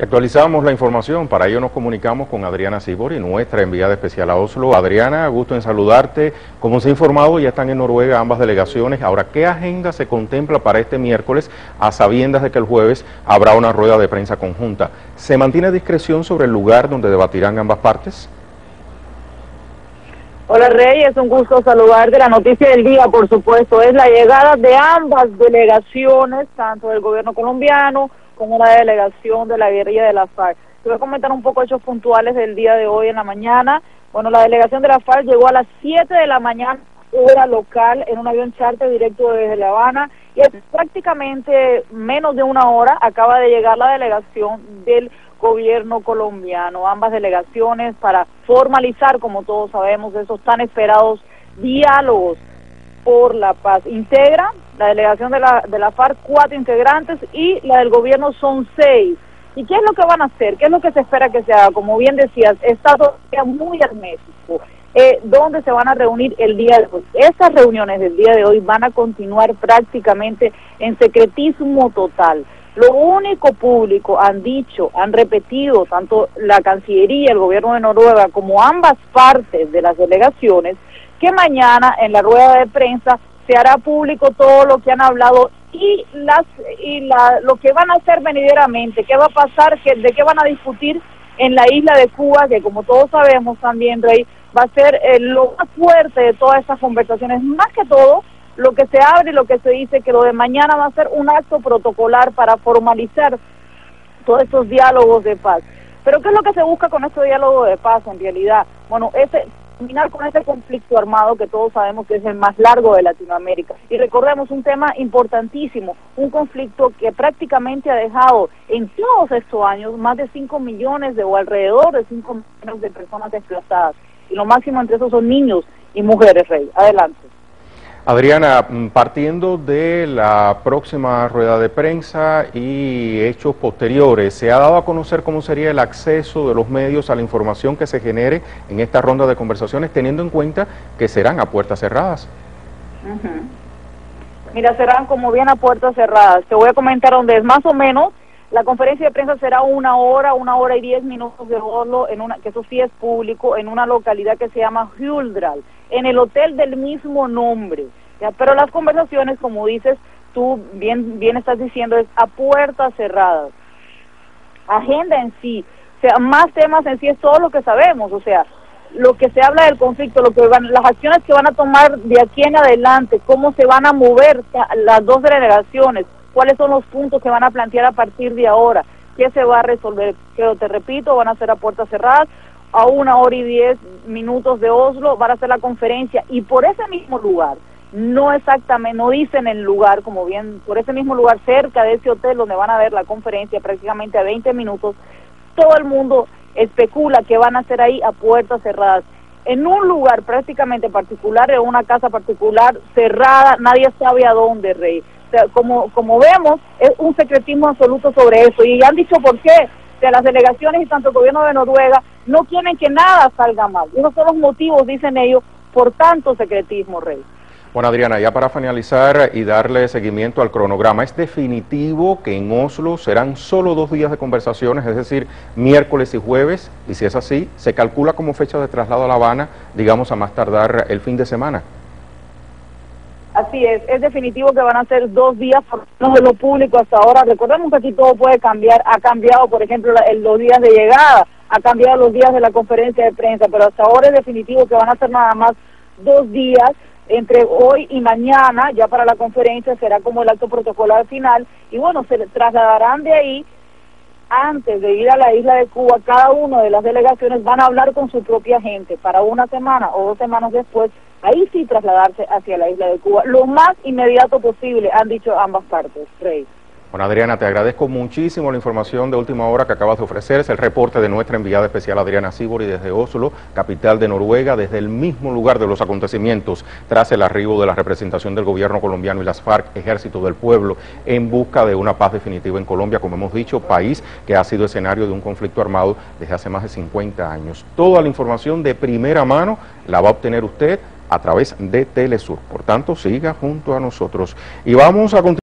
Actualizamos la información, para ello nos comunicamos con Adriana Sibori, nuestra enviada especial a Oslo. Adriana, gusto en saludarte. Como se ha informado, ya están en Noruega ambas delegaciones. Ahora, ¿qué agenda se contempla para este miércoles a sabiendas de que el jueves habrá una rueda de prensa conjunta? ¿Se mantiene discreción sobre el lugar donde debatirán ambas partes? Hola Rey, es un gusto saludarte. La noticia del día, por supuesto, es la llegada de ambas delegaciones, tanto del gobierno colombiano como la delegación de la guerrilla de la FARC. Te voy a comentar un poco hechos puntuales del día de hoy en la mañana. Bueno, la delegación de la FARC llegó a las 7 de la mañana, hora local, en un avión charter directo desde La Habana y prácticamente menos de una hora acaba de llegar la delegación del gobierno colombiano, ambas delegaciones para formalizar, como todos sabemos, esos tan esperados diálogos por la paz. Integra la delegación de la, de la FARC cuatro integrantes y la del gobierno son seis. ¿Y qué es lo que van a hacer? ¿Qué es lo que se espera que se haga? Como bien decías, está todavía muy hermético. Eh, ¿Dónde se van a reunir el día de hoy? Esas reuniones del día de hoy van a continuar prácticamente en secretismo total. Lo único público han dicho, han repetido tanto la Cancillería, el gobierno de Noruega, como ambas partes de las delegaciones, que mañana en la rueda de prensa se hará público todo lo que han hablado y las y la, lo que van a hacer venideramente, qué va a pasar, de qué van a discutir en la isla de Cuba, que como todos sabemos también, Rey, va a ser eh, lo más fuerte de todas estas conversaciones, más que todo lo que se abre y lo que se dice que lo de mañana va a ser un acto protocolar para formalizar todos estos diálogos de paz. Pero ¿qué es lo que se busca con este diálogo de paz en realidad? Bueno, ese terminar con ese conflicto armado que todos sabemos que es el más largo de Latinoamérica. Y recordemos un tema importantísimo, un conflicto que prácticamente ha dejado en todos estos años más de 5 millones de o alrededor de 5 millones de personas desplazadas. Y lo máximo entre esos son niños y mujeres, Rey. Adelante. Adriana, mm, partiendo de la próxima rueda de prensa y hechos posteriores, ¿se ha dado a conocer cómo sería el acceso de los medios a la información que se genere en esta ronda de conversaciones, teniendo en cuenta que serán a puertas cerradas? Mira, serán como bien a puertas cerradas. Te voy a comentar dónde es más o menos. La conferencia de prensa será una hora, una hora y diez minutos de Oslo, en una, que eso sí es público, en una localidad que se llama Huldral en el hotel del mismo nombre. Pero las conversaciones, como dices, tú bien, bien estás diciendo, es a puertas cerradas. Agenda en sí, o sea, más temas en sí es todo lo que sabemos, o sea, lo que se habla del conflicto, lo que van, las acciones que van a tomar de aquí en adelante, cómo se van a mover las dos delegaciones, cuáles son los puntos que van a plantear a partir de ahora, qué se va a resolver. Pero te repito, van a ser a puertas cerradas, a una hora y diez minutos de Oslo, van a hacer la conferencia y por ese mismo lugar, no exactamente, no dicen el lugar, como bien, por ese mismo lugar, cerca de ese hotel donde van a ver la conferencia, prácticamente a 20 minutos, todo el mundo especula que van a hacer ahí a puertas cerradas. En un lugar prácticamente particular, en una casa particular cerrada, nadie sabe a dónde, Rey. Como, como vemos, es un secretismo absoluto sobre eso. Y han dicho por qué las delegaciones y tanto el gobierno de Noruega no quieren que nada salga mal. Esos son los motivos, dicen ellos, por tanto secretismo, Rey. Bueno, Adriana, ya para finalizar y darle seguimiento al cronograma, ¿es definitivo que en Oslo serán solo dos días de conversaciones, es decir, miércoles y jueves? Y si es así, ¿se calcula como fecha de traslado a La Habana, digamos, a más tardar el fin de semana? Así es, es definitivo que van a ser dos días por de lo público hasta ahora. Recordemos que aquí todo puede cambiar. Ha cambiado, por ejemplo, los días de llegada, ha cambiado los días de la conferencia de prensa, pero hasta ahora es definitivo que van a ser nada más dos días entre hoy y mañana, ya para la conferencia será como el acto protocolar final, y bueno, se trasladarán de ahí antes de ir a la isla de Cuba, cada una de las delegaciones van a hablar con su propia gente para una semana o dos semanas después ahí sí trasladarse hacia la isla de Cuba, lo más inmediato posible, han dicho ambas partes, Rey. Bueno, Adriana, te agradezco muchísimo la información de última hora que acabas de ofrecer. Es el reporte de nuestra enviada especial Adriana Sibori desde Oslo, capital de Noruega, desde el mismo lugar de los acontecimientos tras el arribo de la representación del gobierno colombiano y las FARC, Ejército del Pueblo, en busca de una paz definitiva en Colombia, como hemos dicho, país que ha sido escenario de un conflicto armado desde hace más de 50 años. Toda la información de primera mano la va a obtener usted a través de Telesur. Por tanto, siga junto a nosotros. Y vamos a continuar.